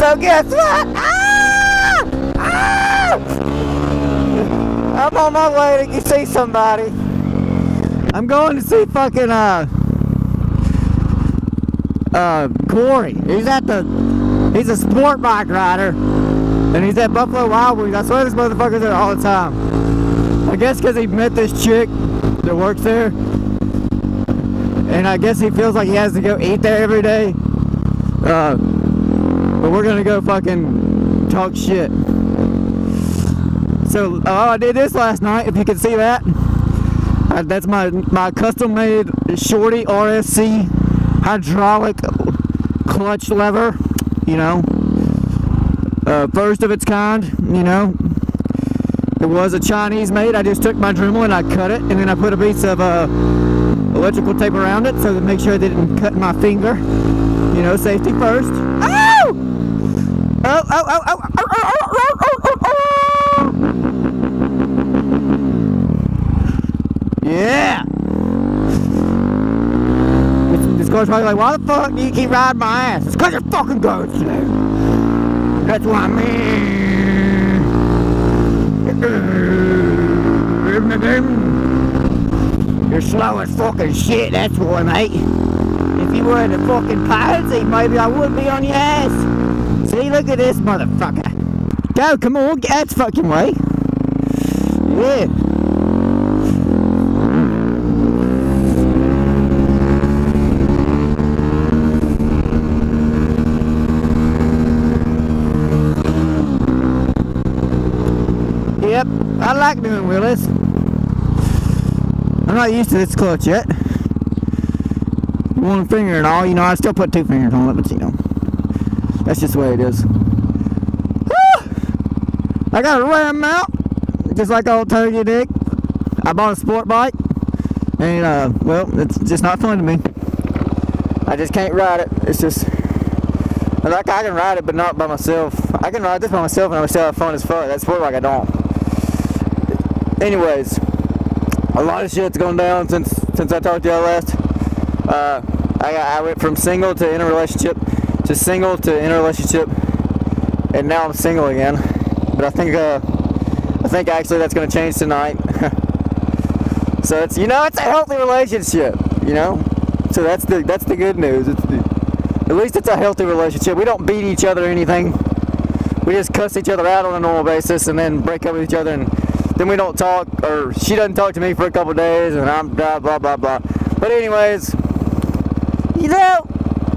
So guess what? Ah! Ah! I'm on my way to see somebody. I'm going to see fucking uh uh Corey. He's at the he's a sport bike rider. And he's at Buffalo Wild Wings. I swear this motherfucker's there all the time. I guess because he met this chick that works there. And I guess he feels like he has to go eat there every day. Uh, but we're gonna go fucking talk shit. So, oh, I did this last night, if you can see that. Uh, that's my, my custom made Shorty RSC hydraulic clutch lever, you know. Uh, first of its kind, you know. It was a Chinese made. I just took my Dremel and I cut it, and then I put a piece of uh, electrical tape around it so to make sure it didn't cut my finger. You know, safety first. Oh! Oh, oh, oh, oh, oh, oh, oh, oh, oh, oh. Yeah! This, car's probably like, why the fuck do you keep riding my ass? It's because you're fucking going slow. That's what I mean. You're slow as fucking shit, that's what, mate. If you were in a fucking pilot seat, eh, maybe I would be on your ass. See, look at this motherfucker. Go, come on, get out fucking way. Yeah. I like doing wheelies. I'm not used to this clutch yet. One finger and all, you know, I still put two fingers on it, but you know, that's just the way it is. I got a ram mount, just like old Turkey Dick. I bought a sport bike, and uh, well, it's just not fun to me. I just can't ride it. It's just like I can ride it, but not by myself. I can ride this by myself, and I still have fun as fuck. That sport bike I don't. Anyways, a lot of shit's gone down since since I talked to y'all last. Uh, I, I went from single to in a relationship to single to in a relationship, and now I'm single again. But I think uh, I think actually that's going to change tonight. so it's you know it's a healthy relationship, you know. So that's the that's the good news. It's the, at least it's a healthy relationship. We don't beat each other or anything. We just cuss each other out on a normal basis and then break up with each other and then we don't talk or she doesn't talk to me for a couple days and I'm blah blah blah blah. But anyways, you know,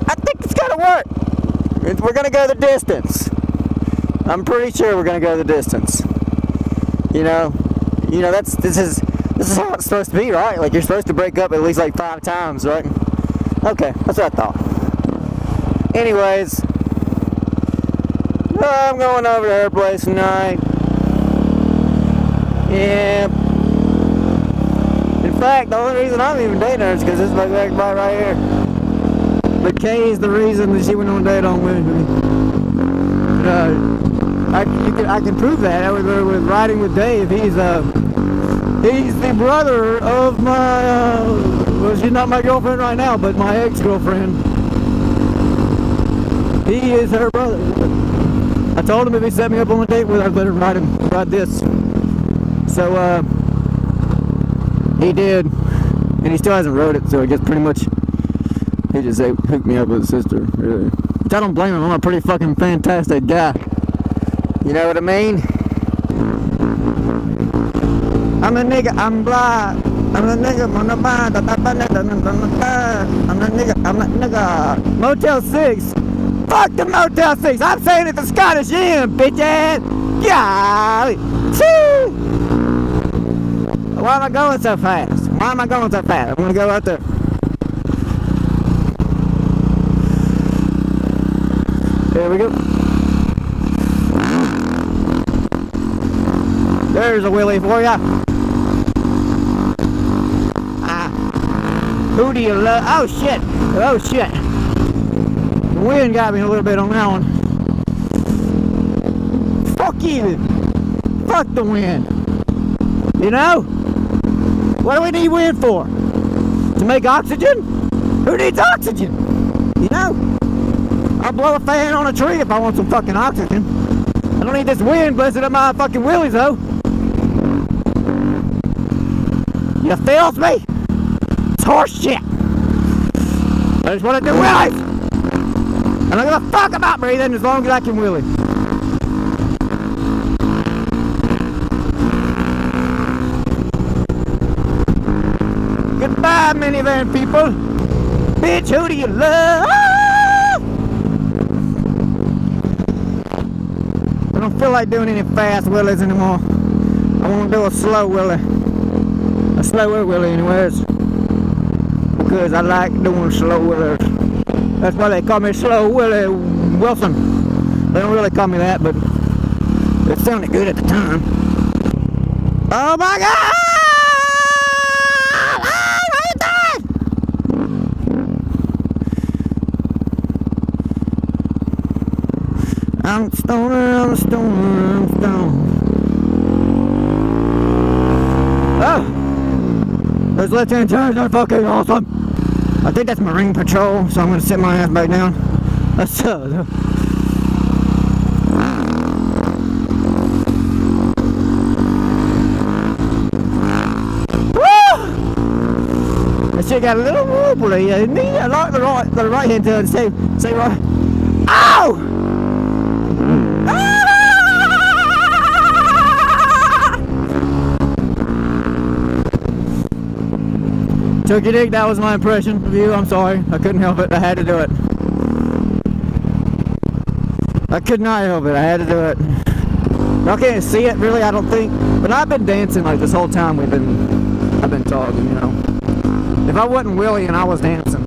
I think it's gonna work. We're gonna go the distance. I'm pretty sure we're gonna go the distance. You know, you know that's this is this is how it's supposed to be, right? Like you're supposed to break up at least like five times, right? Okay, that's what I thought. Anyways, I'm going over to her place tonight. Yeah. In fact, the only reason I'm even dating her is because this back bike right here. But Kay is the reason that she went on a date on with me. Uh, I, can, I can prove that with, with riding with Dave. He's uh, he's the brother of my. Uh, well, she's not my girlfriend right now, but my ex-girlfriend. He is her brother. I told him if he set me up on a date with her, I'd let him ride him ride this. So uh, he did, and he still hasn't wrote it. So I guess pretty much he just hooked me up with his sister. Really, Which I don't blame him. I'm a pretty fucking fantastic guy. You know what I mean? I'm a nigga. I'm blind. I'm a nigga. I'm a blind. I'm a nigga. I'm a nigga. Motel Six. Fuck the Motel 6. I'm saying it's the Scottish Inn, bitch ass. Golly. Choo. Why am I going so fast? Why am I going so fast? I'm gonna go out there. There we go. There's a wheelie for ya. Ah. Who do you love? Oh shit. Oh shit The wind got me a little bit on that one. Fuck you. Fuck the wind. You know? What do we need wind for? To make oxygen? Who needs oxygen? You know? I'll blow a fan on a tree if I want some fucking oxygen. I don't need this wind buzzing up my fucking willies though. You feels me? It's horse shit. I just want to do willies. And I don't give a fuck about breathing as long as I can willie. Goodbye, minivan people. Bitch, who do you love? I don't feel like doing any fast willies anymore. I want to do a slow willie. A slower willie anyways. Because I like doing slow willies. That's why they call me Slow Willie Wilson. They don't really call me that, but it sounded good at the time. Oh my god! I'm stoner, I'm stoner, I'm stoner. Oh! Those left-hand turns are fucking awesome. I think that's Marine Patrol, so I'm gonna sit my ass back down. That's uh, shit got a little wobbly, didn't he? I like the right, the right hand turn. Say, say right. Ow! Your dick, that was my impression of you. I'm sorry. I couldn't help it. I had to do it. I could not help it. I had to do it. Y'all can't see it really, I don't think. But I've been dancing like this whole time we've been I've been talking, you know. If I wasn't Willie and I was dancing.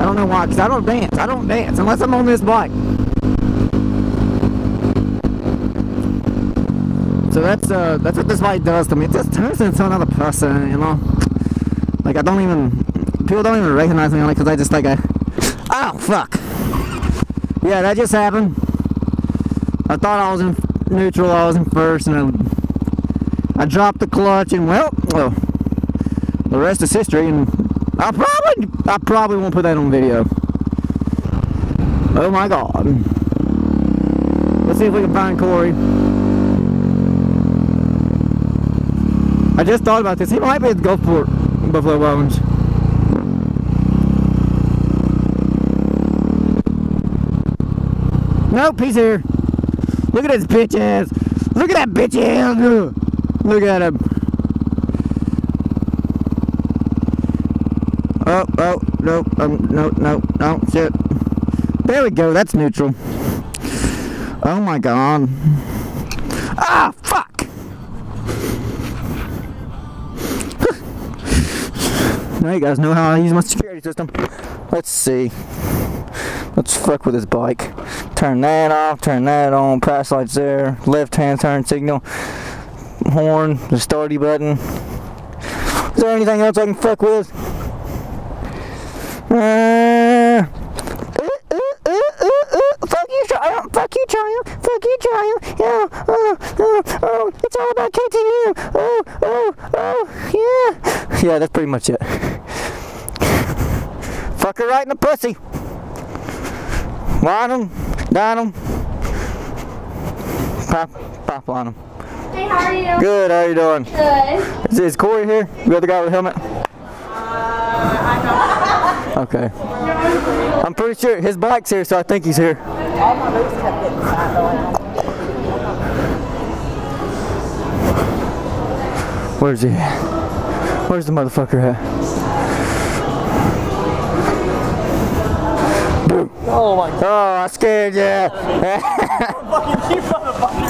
I don't know why, because I don't dance. I don't dance unless I'm on this bike. So that's uh that's what this bike does to me. It just turns into another person, you know. Like I don't even people don't even recognize me on it because I just like I oh fuck yeah that just happened. I thought I was in neutral, I was in first, and I, I dropped the clutch, and well, well, the rest is history. And I probably I probably won't put that on video. Oh my god. Let's see if we can find Corey. I just thought about this. He might be at Gulfport. Buffalo Bones. Nope, he's here. Look at his bitch ass. Look at that bitch ass. Look at him. Oh, oh, nope, um, no, no, no, shit. There we go, that's neutral. Oh my god. Ah, Now you guys know how I use my security system. Let's see. Let's fuck with this bike. Turn that off, turn that on, pass lights there, left hand turn signal, horn, the starty button. Is there anything else I can fuck with? Uh, uh, uh, uh fuck you, Triumph. Fuck you, Triumph. Fuck you, Triumph. Yeah. Oh, oh, oh. It's all about KTM. Oh, oh, oh. Yeah. Yeah, that's pretty much it. Fuck her right in the pussy. Line them, down them. Pop, pop on them. Hey, how are you? Good, how are you doing? Good. Is, is Corey here? You got the guy with the helmet? Uh, okay. I'm pretty sure his bike's here, so I think he's here. All my moves kept getting fat though. Where's he at? Where's the motherfucker at? Oh my god. Oh, I scared you.